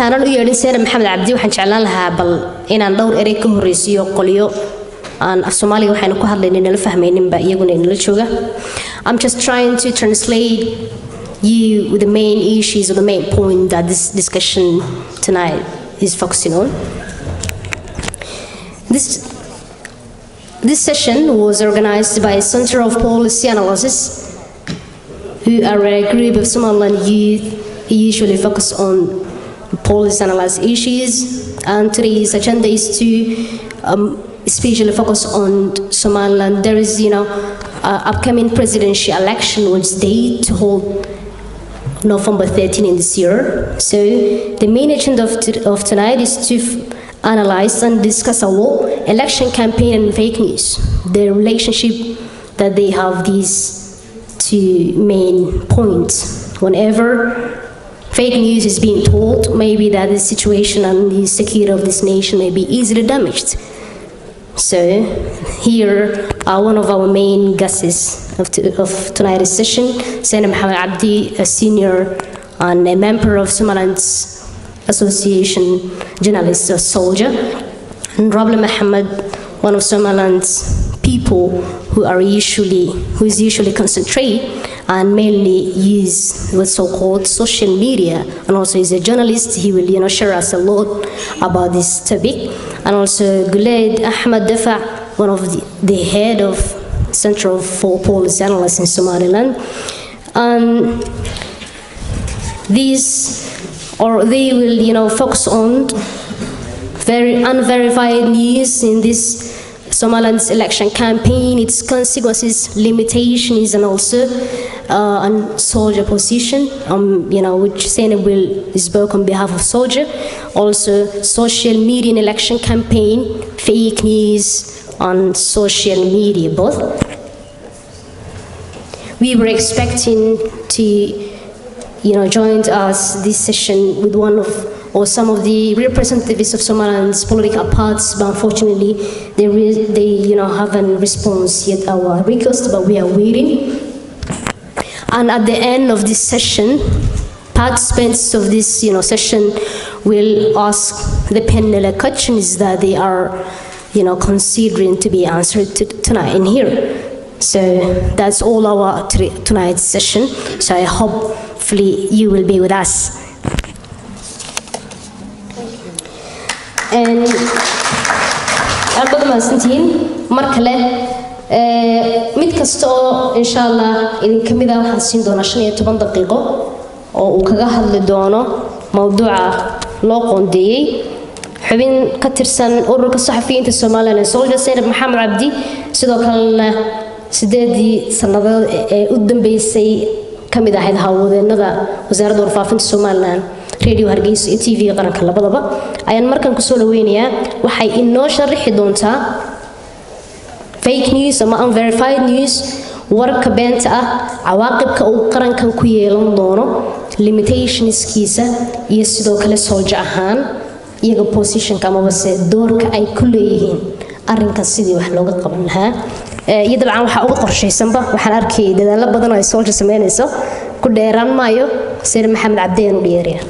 intaanan u maxamed cabdi waxaan jeclaan lahaa bal inaan dhowr erey ka horreysiiyo aan waxaynu ku fahmayninba iyaguna jooga I'm just trying to translate you the main issues or the main point that this discussion tonight is focusing on. This this session was organized by Center of Policy Analysis, who are a group of Somaliland youth who usually focus on policy analysis issues. And today's agenda is to um, especially focus on Somaliland. There is, you know, uh, upcoming presidential election which they to hold November 13 in this year. So the main agenda of, of tonight is to analyze and discuss our election campaign and fake news, the relationship that they have these two main points. Whenever fake news is being told, maybe that the situation and the security of this nation may be easily damaged. So here are one of our main guests of, t- of tonight's session, Sana Mohammed Abdi, a senior and a member of Somaliland's Association Journalists of Soldier, and Rabla Mohammed, one of Somaliland's people who are usually who is usually concentrate and mainly use what's so-called social media and also is a journalist he will you know share us a lot about this topic. And also Guled Ahmed Dafa one of the, the head of Central for Policy Analysts in Somaliland. And these or they will you know focus on very unverified news in this Somaliland's election campaign, its consequences, limitations, and also uh, on soldier position, um, you know, which Senate will spoke on behalf of soldier. Also, social media and election campaign, fake news on social media, both. We were expecting to, you know, join us this session with one of or some of the representatives of Somaliland's political parties, but unfortunately, they, they you know, haven't responded yet our request, but we are waiting. And at the end of this session, participants of this you know, session will ask the panel questions that they are you know, considering to be answered to, tonight in here. So that's all our tonight's session. So I hope hopefully you will be with us. Aad baad mahadsantihiin mar kale mid kasta oo insha allah idinka mid ah waxaan siin doonaa shan iyo toban daqiiqo oo uu kaga hadli doono mowduuca loo qoondeeyey xubin ka tirsan ururka saxafiyiinta somalilan ee soldier saynab maxamed cabdi sidoo kalena sideedii sannadood ee u dambeysay ka mid ahayd hawlwadeenada wasaaradda warfaafinta somalilan radio hargeysa iyo t v qaranka labadaba. Ayaan markan ku soo dhaweynayaa waxay inoo sharaxi doontaa fake news ama unverified news. Warka beenta ah cawaaqibka uu qarankan ku yeelan doono limitationskiisa iyo sidoo kale solja ahaan iyaga positionka amabase doorka ay ku leeyihiin. Arrinkan sidii wax looga qaban lahaa. Iyo dabcan waxaa uga qorshaysanba waxaan arkayay dadaallo badan oo ay solja sameynayso ku dheeraan maayo. Xuseen maxamed cabdiyan u dhiyeeraya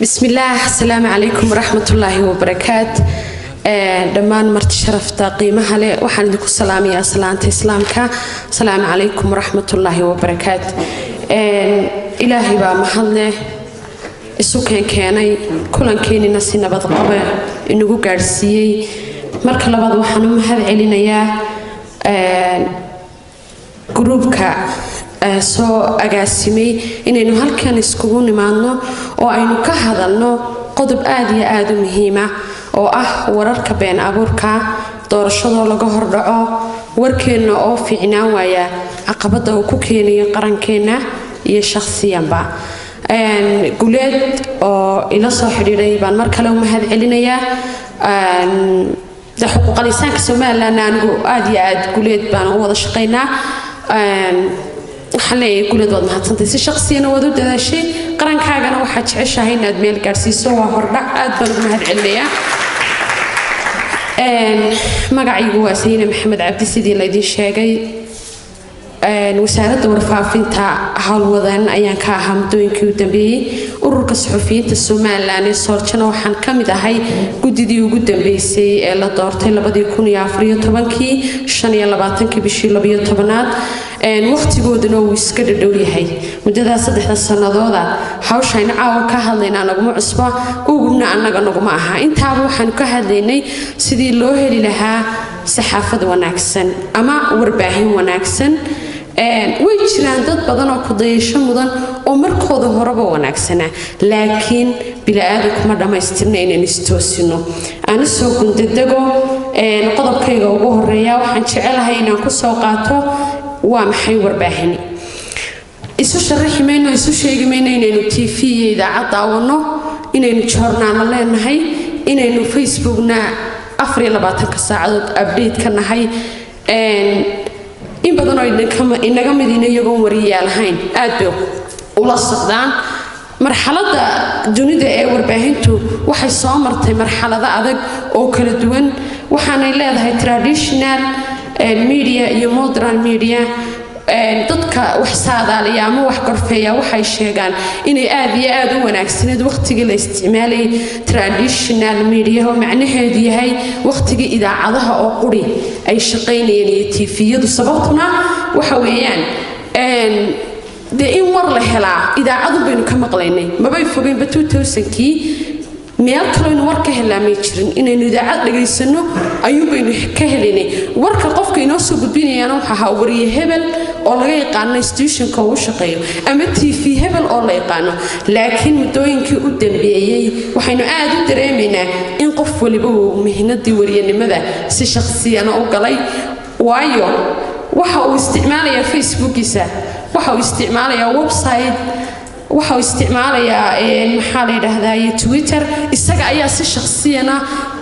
bismillaah asalaamu calaykum waraxmatullaahi wabarakaat eh, dhammaan marti sharafta qiimaha leh. Waxaan idinku salaamayaa salaanta islaamka. Asalaamu calaykum waraxmatullaahi wabarakaat ilaahay baa mahadleh isu keenkeenay kulankeenina si nabadqabe inagu gaadhsiiyey. Marka labaad waxaan u mahad celinayaa gruubka soo agaasimay inaynu halkan iskugu nimaadno oo aynu ka hadalno qodob aad iyo aad u muhiima oo ah wararka been abuurka doorashadoo laga hordhaco warkeenna oo fiicnaan waaya caqabada uu ku keenayo qarankeenna iyo shakhsiyanba guleed oo ila soo xidhiidhay baan mar kale u mahad celinayaa. Xuquuqalisaanka somalilan anigu aad iyo aad guleed baan u wada shaqaynaa. Waxaan leeyahay guleed waad mahadsantay si shaqsiyana waad u dadaashay qarankaagana waxaad jeceshahay inaad meel gaadhsiiso. Waa hordhac aad baan ugu mahad celinayaa magacaygu waa sayine maxamed cabdi sidii laydin sheegay. Wasaaradda warfaafinta howlwadan ayaan ka ahaa muddooyinkii u dambeeyey. Ururka suxufiyiinta somalilan ee soorjana waxaan ka mid ahay guddidii ugu dambeysay ee la doortay kii kii bishii labayo tobanaad wakhtigooduna wuu iska dhadhow yahay. Muddadaa saddexda sannadooda hawshaynu caawa ka hadlaynaa naguma cusba ugubna annaga naguma aha. Intaaba waxaanu ka hadlaynay sidii loo heli lahaa saxaafad wanaagsan ama warbaahin wanaagsan. Way jiraan dad badan oo kudayasho mudan oo markooda horeba wanaagsanaa laakiin bili-aadankuma dhammaystirna inaan istoosino aan soo gundadego qodobkayga ugu horreeya waxaan jecelahay inaan ku soo qaato waa maxay warbaahini isu sharaxi mayno isu sheegi mayno inaynu t v iyo idaacad daawano inaynu joornaalo leenahay inaynu facebookna afar iyo labaatanka saacadood update ka nahay in badan oo inaga midina iyagoon wariyaal ahayn bay ula socdaan. Marxaladda dunida ee warbaahintu waxay soo martay marxalado adag oo kala duwan waxaanay leedahay traditional media iyo modern media dadka wax saadaaliya ama wax gorfeeya waxay sheegaan inay aad iyo aad u wanaagsaneed wakhtigii la isticmaalayay traditional media oo macnaheedu yahay wakhtigii idaacadaha oo quri ay shaqaynayeen iyo tifiyadu sababtuna waxa weeyaan dee in war la helaa idaacadu baynu ka maqlaynay. Mabay fogeynba kii? Meel kaloynu war ka helaa may jirin. Inaynu idaacad dhagaysano ayuunbaynu ka helinay. Warka qofka inoo soo gudbinayaana wuxuu ahaa wariye hebel oo laga yaqaano institutionka uu shaqeeyo ama t v hebel oo la yaqaano. Laakiin muddooyinkii u dambeeyey waxaynu aad u dareemaynaa in qof waliba uu mihnadii wariyanimada si shaqsiyana u galay. Waayo waxa uu isticmaalayaa facebookiisa waxa uu isticmaalayaa website waxa uu isticmaalayaa maxaa la yidhaahdaa twitter. Isaga ayaa si shakhsiyana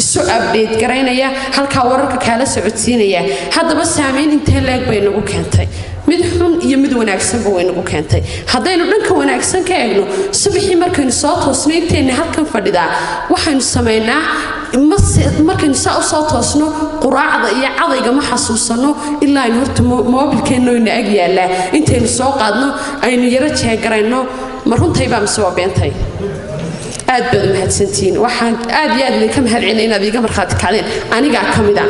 isu abdhate garaynaya halkaa wararka kaala socodsiinaya. Haddaba saameyn intee leeg bay nagu keentay mid xun iyo mid wanaagsanba way nagu keentay. Haddaynu dhanka wanaagsan ka eegno subaxii markaynu soo toosno inteenna halkan fadhidaa waxaynu samaynaa markaynu saa u soo toosno quraacda iyo cadayga ma xasuusano ilaa aynu horta moobilkeennoyna ag yaallaa. Intaynu soo qaadno aynu yaro jeegarayno ma runtaybaa mise waa beentay aad baad umahadsantihiin waxaan aad iyo aad idinka mahadcelina inaad iiga markhaati kacdeen. Anigaa ka mid a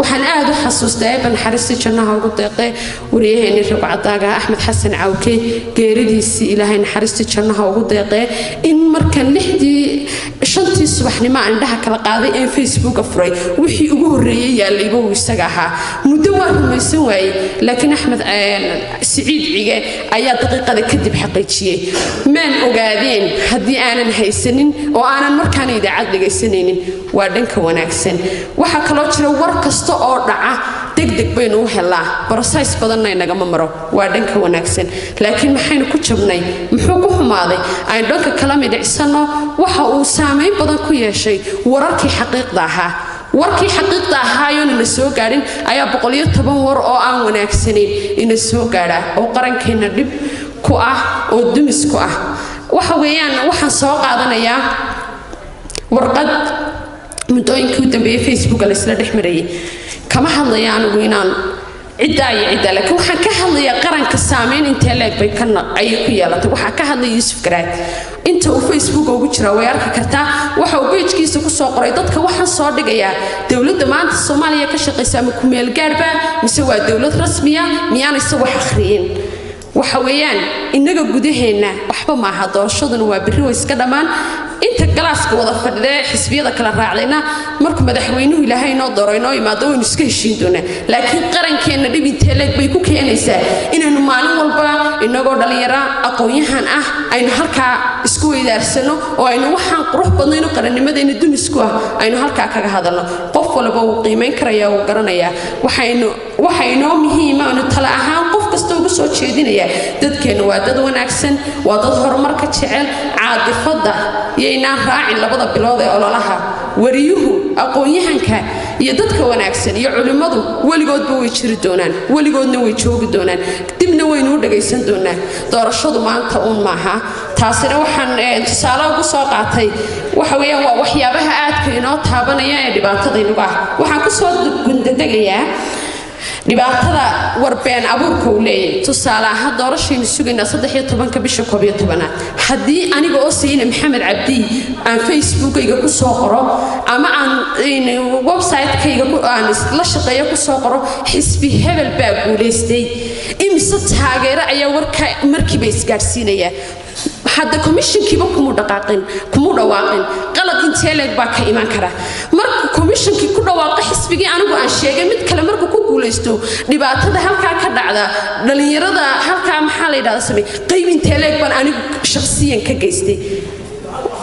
waxaan aad u xasuustaa eeba naxariista jannaha ugu deeqee wariyaheenii rabcadaaga axmed xasan cawke geeridiisii ilaahay naxariista jannaha ugu deeqee in markan lixdii shantii subaxnimo aan indhaha kala qaaday ee facebooka furay wixii ugu horreeyey yaallayba uu isaga ahaa. Muddo waa rumaysan waayey laakiin axmed siciid cige ayaa daqiiqada kadib xaqiijiyey. Maan ogaadeen haddii aanan haysanin oo aanan markaana idaacad dhegaysanaynin waa dhanka wanaagsan. Waxaa kaloo jira war kasta oo dhaca degdeg baynu u helaa. Brosays badanna inagama maro. Waa dhanka wanaagsan. Laakiin maxaynu ku jabnay? Muxuu ku xumaaday? Aynu dhanka kala midhicsanno waxa uu saamayn badan ku yeeshay. Wararkii xaqiiqda ahaa. Warkii xaqiiqda ahaayoon ina soo gaadhin. Ayaa boqoliyo toban war oo aan wanaagsanayn. Ina soo gaadhaa oo qarankeenna dhib ku ah oo dumis ku ah. Waxa weeyaan waxaan soo qaadanayaa warqad muddooyinkii u dambeeyey facebooka laysla dhex marayay عداي عدالك وحن كهل يا قرن كسامين إنت لك بيكنا أيك يا لط وحن كهل يوسف كرات إنت وفيسبوك وبيتر ويرك كرتا. وحن بيج كيس وكسوق رايدتك وحن صار لك دولة ما انت الصومالية كشقي سامي كمية الجربة مسوى دولة رسمية. ميان يسوى حخرين waxa weeyaan innaga gudaheenna waxba maaha doorashaduna waa berri way iska dhammaan inta galaaska wada fadhida ee xisbiyada kala raacdayna markuu madaxweynuhu ilaahay inoo dooro inoo imaado waynu iska heshiin doonaa. Laakiin qarankeenna dhib intee leeg bay ku keenaysaa. Inaynu maalin walba inagoo dhallinyara aqoon-yahan ah aynu halkaa isku weydaarsano oo aynu waxaan qurux badnayno qarannimadeenna dumisku ah aynu halkaa kaga hadalno. Qof walba wuu qiimayn karaya wuu garanayaa. Waxaynu waxa inoo muhiima aynu tale ahaan kasta ugu soo jeedinaya. Dadkeenna waa dad wanaagsan waa dad horumarka jecel caadifadda iyo inaan raacin labada bilood ee ololaha. Wariyuhu aqoon-yahanka iyo dadka wanaagsan iyo culimmadu weligoodba way jiri doonaan weligoodna way joogi doonaan. Dibna waynuu dhagaysan doonaa doorashadu maanta uun maaha. Taasina waxaan tusaale ugu soo qaatay. Waxa weeyaan waa waxyaabaha aadka inoo taabanaya ee dhibaatadaynugu ah. Waxaan ku soo gundadegayaa dhibaatada warbeen abuurka uu leeyahay. Tusaale ahaan doorashaynu sugaynaa saddexiyo tobanka bisha koob iyo tobanaad haddii aniga oo sayna maxamed cabdi aan facebookayga ku soo qoro ama aan website-kayga aan la shaqeeyo ku soo qoro xisbi hebel baa guulaystay imise taageero ayaa warka markiiba isgaadhsiinaya hadda komishankiiba kumu dhaqaaqin kumu dhawaaqin. Qalad inteeleeg baa ka iman kara komishankii ku dhawaaqo xisbigii anigu aan sheegay mid kale markuu ku guulaysto dhibaatada halkaa ka dhacda dhallinyarada halkaa maxaa la yidhahda samey qayb inteeleeg baan anigu shakhsiyan ka geystay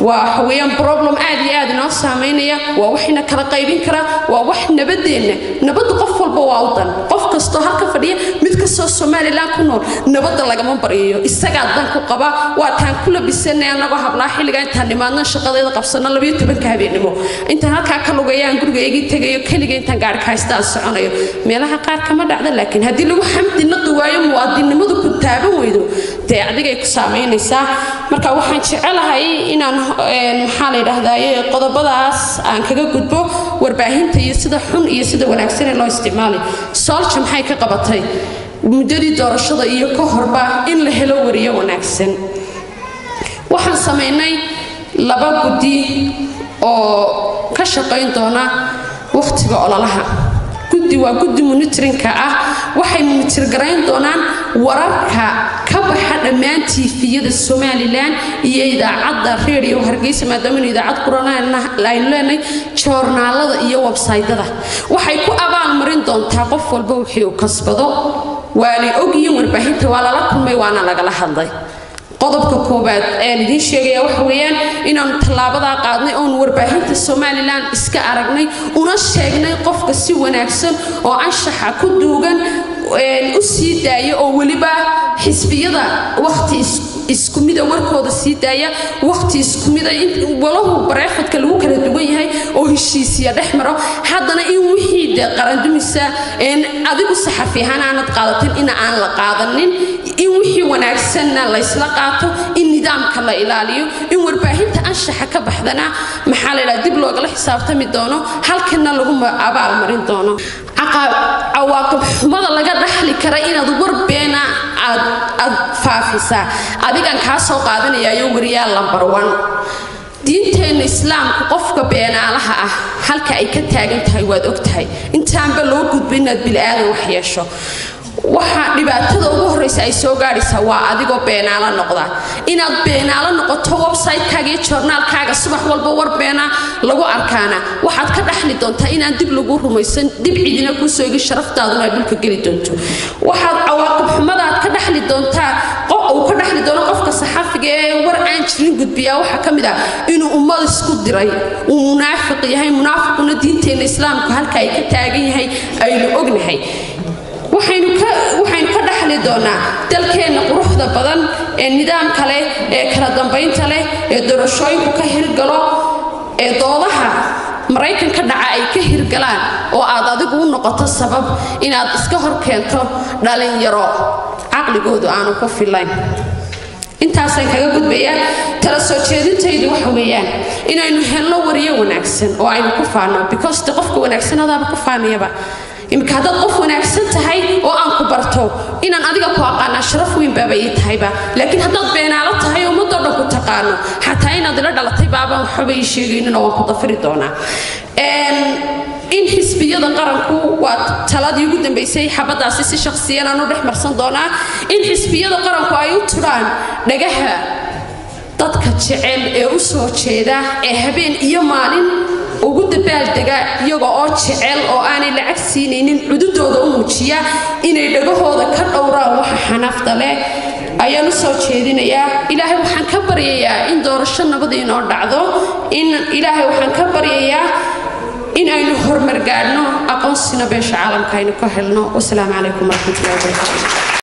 waa waxaweyaan problem aad iyo aad inoo saamaynaya waa waxina kala qaybin kara. Waa wax nabadeenna nabadda qof walba waa u dan qof kastoo halka fadhiya mid kastoo somalilan ku nool nabadda lagama baryayo isagaa dan ku qaba. Waa taan ku labisanay annagoo hablaa xilligaa intaan dhimaadna shaqadeeda qabsano labayo tobanka habeennimo. Intaan halkaa ka lugayaan gurigaygii tegayo keliga intaan gaarhka soconayo. Meelaha qaar kama dhacda laakiin haddii lagu xamdi naqi waayo muwaadinnimadu ku taaban weydo. Dee adigay ku saamaynaysaa marka waxaan jecelahay inaan maxaa la yidhaahdaye qodobadaas aan kaga gudbo warbaahinta iyo sida xun iyo sida wanaagsan ee loo isticmaalay soolja maxay ka qabatay? Muddadii doorashada iyo ka horba in la helo wariyo wanaagsan. Waxaan samaynay laba guddi oo ka shaqayn doona wakhtiga ololaha guddi waa guddi monitorinka ah. Waxay monitor garayn doonaan wararka ka baxa dhammaan tiifiyada somalilan iyo idaacadda redio hargeysa maadaamanu idaacad quran aynu leenahay joornaalada iyo websaytada waxay ku abaalmarin doontaa qof walba wixii uu kasbado waanay ogyihiin warbaahinta waa lala kulmay waana lagala hadlay qodobka koowaad ayaan idiin sheegaya waxa weeyaan inaanu tallaabadaa qaadnay oon warbaahinta somalilan iska aragnay una sheegnay qofka si wanaagsan oo anshaxa ku duugan u sii daaya oo weliba xisbiyada wakhti isku mida warkooda sii daaya wakhti isku mida walahu bareefadka lagu kala duwan yahay oo heshiisiya dhex maro haddana in wixii dee qarandumisa adigu saxafi ahaan aanad qaadatin in aan la qaadanin in wixii wanaagsanna laysla qaato in nidaamka la ilaaliyo in warbaahinta anshaxa ka baxdana maxaa la yidhaha dib loogala xisaabtami doono halkana lagu abaalmarin doono. Cawaaqib xumada laga dhaxli kara inaad war beena aad faafisaa adigan kaa soo qaadanayayo wariyaal lambar diinteenna islaamka qofka beenaalaha ah halka ay ka taagan tahay waad og tahay intaanba loo gudbo inaad bilaadan wax yeesho waxaa dhibaatada ugu horreysa ay soo gaadhaysaa waa adigoo beenaalo noqda. Inaad beenaalo noqoto websaytekaaga iyo joornaalkaaga subax walba war beena lagu arkaana. Waxaad ka dhaxli doontaa inaan dib lagu rumaysan dib cidina kuu soo egi sharaftaaduna aad dhulka geli doonto. Waxaad cawaaqib xumadaad ka dhaxli doontaa uu ka dhaxli doono qofka saxafiga ee war aan jirin gudbiyaa waxaa ka mid ah inuu ummad isku diray uu munaafiq yahay munaafiquna diinteenna islaamku halka ay ka taagan yahay aynu ognahay waxaynu ka dhaxli doonaa dalkeenna quruxda badan ee nidaamka leh ee kala dambaynta leh ee doorashooyinku ka hirgalo ee doodaha maraykan ka dhaca ay ka hirgalaan oo aad adigu u noqoto sabab inaad iska hor keento dhalinyaro. Caqligoodu aanu ku filayn intaasaan kaga gudbayaa tala soo jeedintaydu waxa weeyaan inaynu helno wariyo wanaagsan oo aynu ku faano because de qofka wanaagsan adaaba ku faanayaba imika haddaad qof wanaagsan tahay oo aan ku barto. Inaan adiga ku aqaanaa sharaf weyn baaba ii tahayba laakiin haddaad beenaalo tahay oo ummadoo dhan ku taqaano xataa inaad ila dhalatay baabaan waxbaba ii sheegaynin oo waan ku dafiri doonaa. In xisbiyada qaranku waa taladii ugu dambaysay xabadaasi si shakhsiyan u dhex marsan doonaa. In xisbiyada qaranku ay u tudhaan dhagaha dadka jecel ee u soo jeeda ee habeen iyo maalin ugu dabaaldega iyaga oo jecel oo aanay lacag siinaynin cududooda u muujiya inay dhagahooda ka dhowraan waxa xanafta leh. Ayaan u soo jeedinayaa ilaahay waxaan ka baryayaa in doorasho nabadii inoo dhacdo in ilaahay waxaan ka baryayaa in aynu horumar gaadhno aqoonsina beesha caalamka aynu ka helno. Wasalaamu calaykum waraxmatullahi wabarakatu